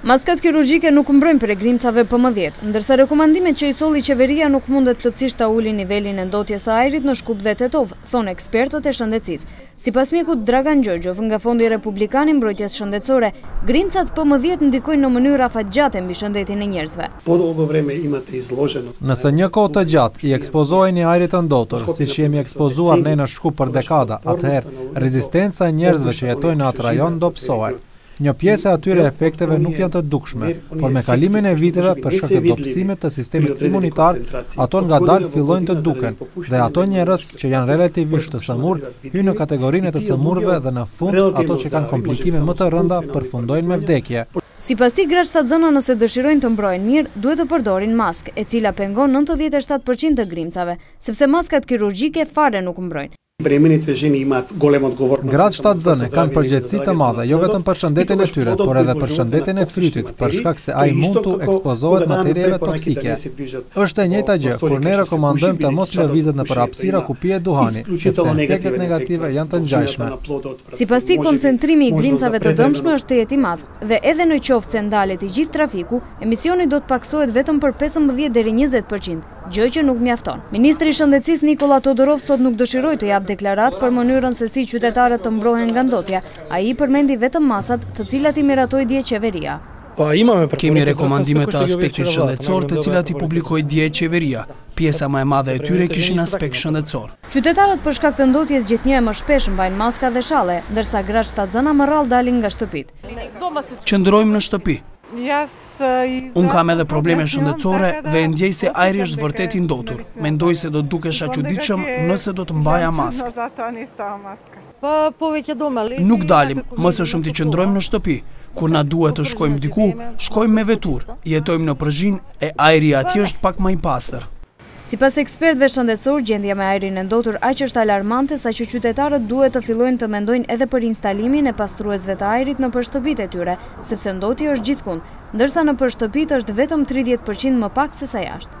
Maskat kirurgjike nuk mbrojnë prej grimcave PM dhjetë, ndërsa rekomandimet që i solli qeveria nuk mundet plotësisht ta ulin nivelin e ndotjes së ajrit në Shkup dhe Tetovë, thonë ekspertët e shëndetësisë. Sipas mjekut Dragan Gjorgjev nga Fondi republikan i mbrojtjes shëndetësore, grimcat PM dhjetë ndikojnë në mënyrë afatgjate mbi shëndetin e njerëzve. Nëse një kohë të gjatë i ekspozoheni ajrit të ndotur, siç jemi ekspozuar ne në Shkup për dekada, atëherë rezistenca e njerëzve që jetojnë në atë rajon dobësohet. Një pjesë e atyre efekteve nuk janë të dukshme, por me kalimin e viteve për shkak të dobësimit të sistemit imunitar, ato ngadalë fillojnë të duken dhe ato njerëz që janë relativisht të sëmurë hyjnë në kategorinë e të sëmurëve dhe në fund ato që kanë komplikime më të rënda përfundojnë me vdekje. Sipas tij, gratë shtatzëna nëse dëshirojnë të mbrohen mirë, duhet të përdorin maskë, e cila pengon nëntëdhjetë e shtatë për qind të grimcave, sepse maskat kirurgjike fare nuk mbrojnë. Gratë shtatzëne kanë përgjegjësi të madhe jo vetëm për shëndetin e tyre, por edhe për shëndetin e frytit, për shkak se ai mund t'u ekspozohet materieve toksike. Është e njëjta gjë kur ne rekomandojmë të mos lëvizet nëpër hapësira ku pihet duhani, që efektet negative janë të ngjajshme. Sipas tij, koncentrimi i grimcave të dëmshme është tejet i madh dhe edhe në qoftë se ndalet i gjithë trafiku, emisioni do të pakësohet vetëm për pesëmbëdhjetë deri njëzet për qind, gjë që nuk mjafton. Ministri i Shëndetësisë Nikolla Todorov sot nuk dëshiroi të japë deklaratë për mënyrën se si qytetarët të mbrohen nga ndotja, ai i përmendi vetëm masat, të cilat i miratoi dje qeveria. Kemi rekomandime të aspektit shëndetësor të cilat i publikoi dje qeveria, pjesa më e madhe e tyre kishin aspekt shëndetësor. Qytetarët për shkak të ndotjes gjithnjë e më shpesh mbajnë maska dhe shalle, ndërsa gratë shtatzëna më rrallë dalin nga shtëpitë. Qëndrojmë në shtëpi. Unë kam edhe probleme shëndetësore dhe e ndjej se ajri është vërtet i ndotur. Mendoj se do të dukesha çuditshëm nëse do të mbaja maskë. Nuk dalim, më së shumti qëndrojmë në shtëpi. Kur na duhet të shkojmë diku, shkojmë me veturë. Jetojmë në Përzhino ajri atje është pak ma i pastër. Sipas ekspertëve shëndetësorë, gjendja me ajrin e ndotur aq është alarmante saqë qytetarët duhet të fillojnë të mendojnë edhe për instalimin e pastruesve të ajrit nëpër shtëpitë e tyre, sepse ndotja është gjithkund, ndërsa nëpër shtëpitë është vetëm tridhjetë për qind më pak sesa jashtë.